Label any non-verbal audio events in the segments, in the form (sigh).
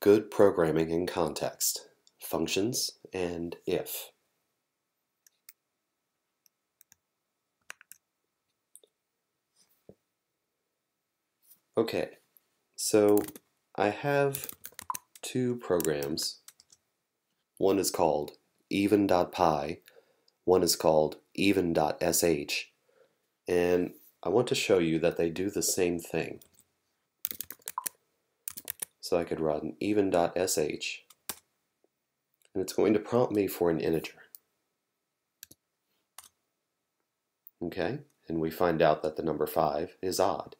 Good programming in context, functions, and if. Okay, so I have two programs. One is called even.py, one is called even.sh, and I want to show you that they do the same thing. So I could run even.sh, and it's going to prompt me for an integer. Okay, and we find out that the number 5 is odd.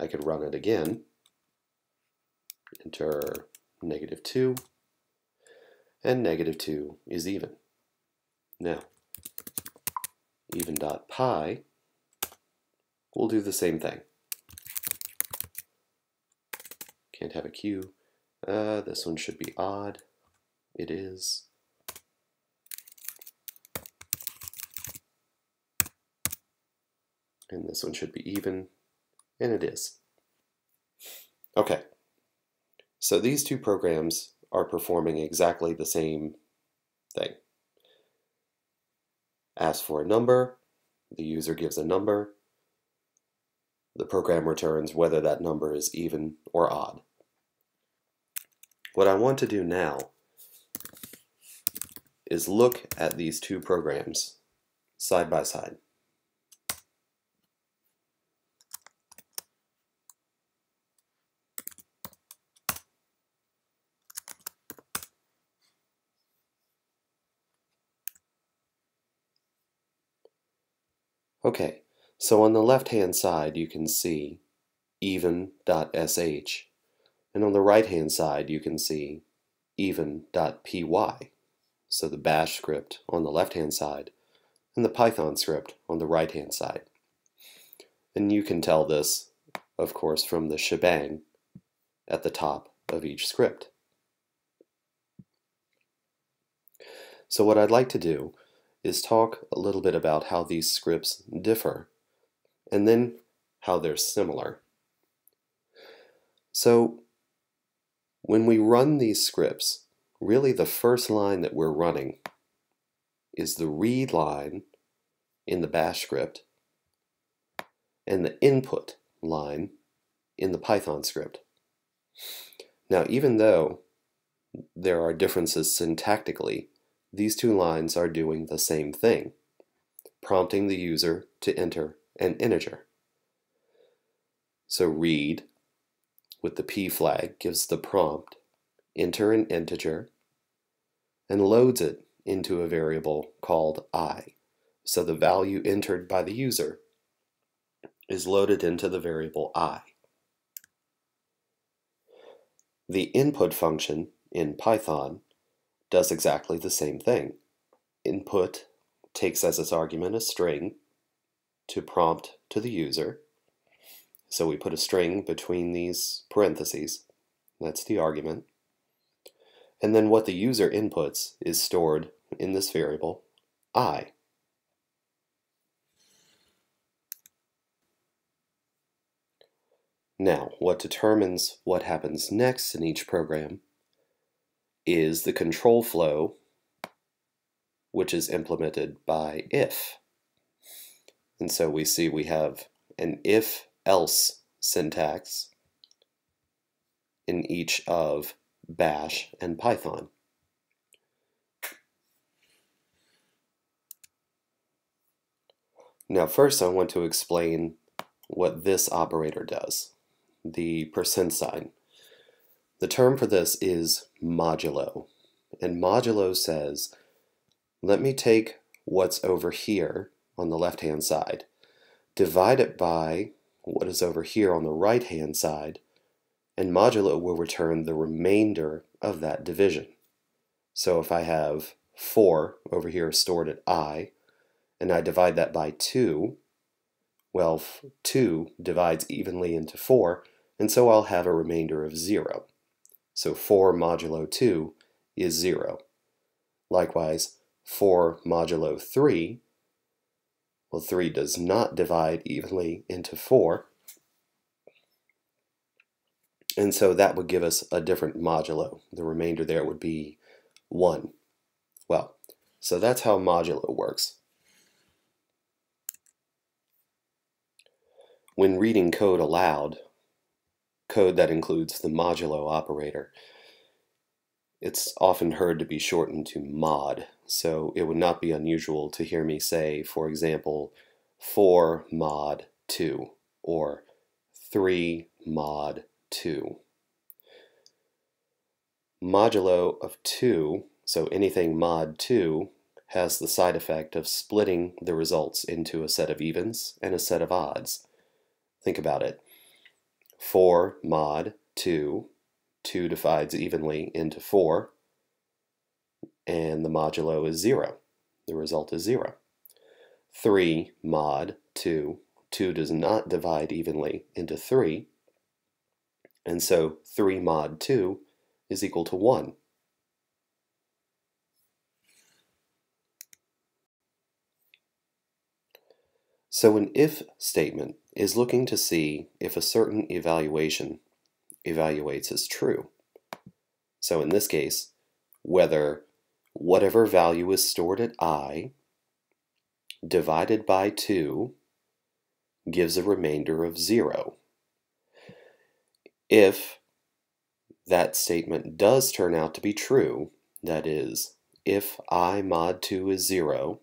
I could run it again, enter negative 2, and negative 2 is even. Now, even.py will do the same thing. Can't have a q. Uh, this one should be odd. It is. And this one should be even. And it is. Okay. So these two programs are performing exactly the same thing. Ask for a number, the user gives a number, the program returns whether that number is even or odd. What I want to do now is look at these two programs side by side. Okay, so on the left hand side you can see even.sh and on the right hand side you can see even.py. So the bash script on the left hand side and the Python script on the right hand side. And you can tell this, of course, from the shebang at the top of each script. So what I'd like to do is talk a little bit about how these scripts differ and then how they're similar. So when we run these scripts, really the first line that we're running is the read line in the bash script and the input line in the Python script. Now even though there are differences syntactically these two lines are doing the same thing, prompting the user to enter an integer. So read with the p flag gives the prompt, enter an integer, and loads it into a variable called i. So the value entered by the user is loaded into the variable i. The input function in Python does exactly the same thing. Input takes as its argument a string to prompt to the user. So we put a string between these parentheses. That's the argument. And then what the user inputs is stored in this variable i. Now, what determines what happens next in each program is the control flow, which is implemented by if. And so we see we have an if-else syntax in each of Bash and Python. Now first I want to explain what this operator does, the percent sign. The term for this is modulo. And modulo says, let me take what's over here on the left-hand side, divide it by what is over here on the right-hand side, and modulo will return the remainder of that division. So if I have 4 over here stored at i, and I divide that by 2, well, 2 divides evenly into 4, and so I'll have a remainder of 0. So 4 modulo 2 is 0. Likewise, 4 modulo 3, well 3 does not divide evenly into 4, And so that would give us a different modulo. The remainder there would be 1. Well, so that's how modulo works. When reading code aloud, code that includes the modulo operator, it's often heard to be shortened to mod, so it would not be unusual to hear me say, for example, 4 mod 2 or 3 mod 2. Modulo of 2, so anything mod 2, has the side effect of splitting the results into a set of evens and a set of odds. Think about it. 4 mod 2 2 divides evenly into 4, and the modulo is 0. The result is 0. 3 mod 2, 2 does not divide evenly into 3, and so 3 mod 2 is equal to 1. So an if statement is looking to see if a certain evaluation evaluates as true. So in this case, whether whatever value is stored at i divided by 2 gives a remainder of 0. If that statement does turn out to be true, that is, if i mod 2 is 0,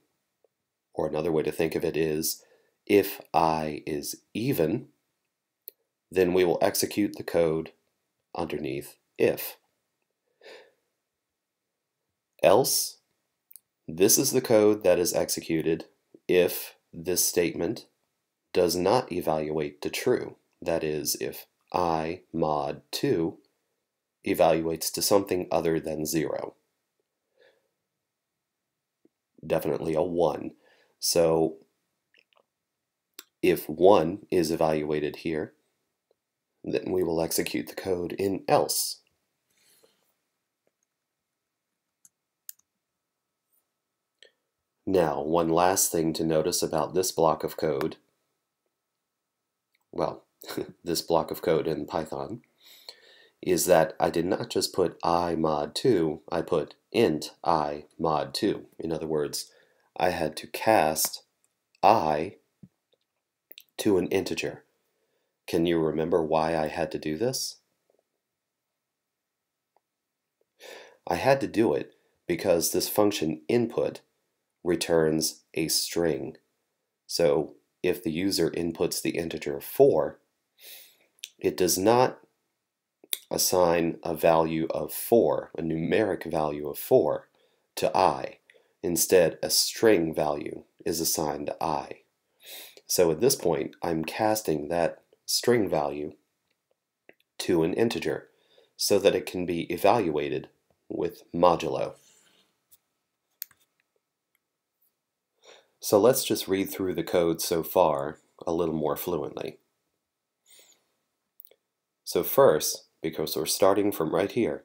or another way to think of it is, if i is even, then we will execute the code underneath if. Else, this is the code that is executed if this statement does not evaluate to true. That is, if i mod 2 evaluates to something other than 0. Definitely a 1. So if 1 is evaluated here, then we will execute the code in else. Now, one last thing to notice about this block of code, well, (laughs) this block of code in Python, is that I did not just put i mod 2, I put int i mod 2. In other words, I had to cast i to an integer. Can you remember why I had to do this? I had to do it because this function input returns a string. So if the user inputs the integer 4, it does not assign a value of 4, a numeric value of 4, to i. Instead, a string value is assigned to i. So at this point, I'm casting that string value to an integer so that it can be evaluated with modulo. So let's just read through the code so far a little more fluently. So first, because we're starting from right here,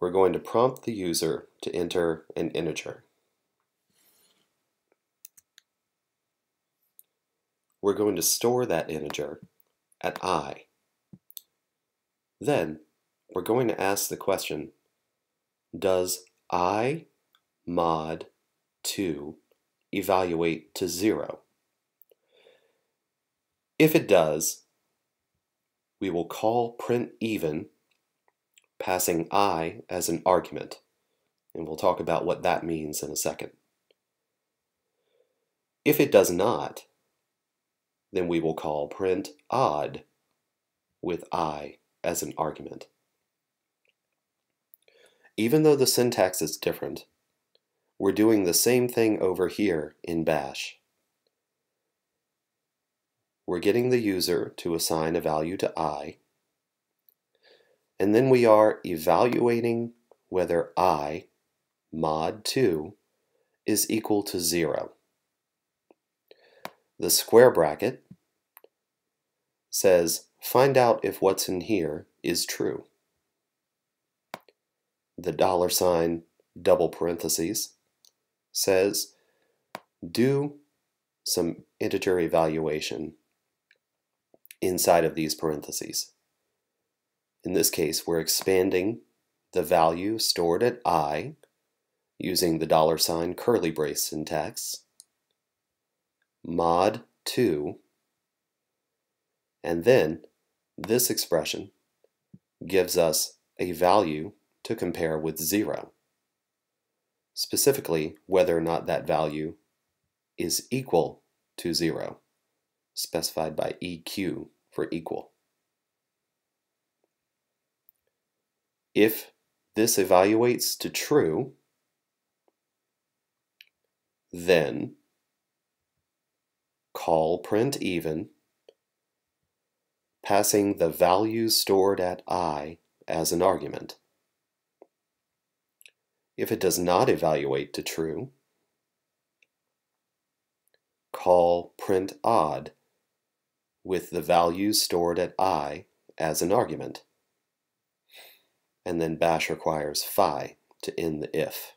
we're going to prompt the user to enter an integer. we're going to store that integer at i. Then we're going to ask the question, does i mod 2 evaluate to 0? If it does, we will call print even passing i as an argument, and we'll talk about what that means in a second. If it does not, then we will call print odd with i as an argument. Even though the syntax is different, we're doing the same thing over here in bash. We're getting the user to assign a value to i, and then we are evaluating whether i mod 2 is equal to 0. The square bracket says find out if what's in here is true. The dollar sign double parentheses says do some integer evaluation inside of these parentheses. In this case, we're expanding the value stored at i using the dollar sign curly brace syntax, mod 2, and then this expression gives us a value to compare with 0, specifically whether or not that value is equal to 0, specified by EQ for equal. If this evaluates to true, then call print even, passing the value stored at i as an argument. If it does not evaluate to true, call print odd with the value stored at i as an argument. And then bash requires fi to end the if.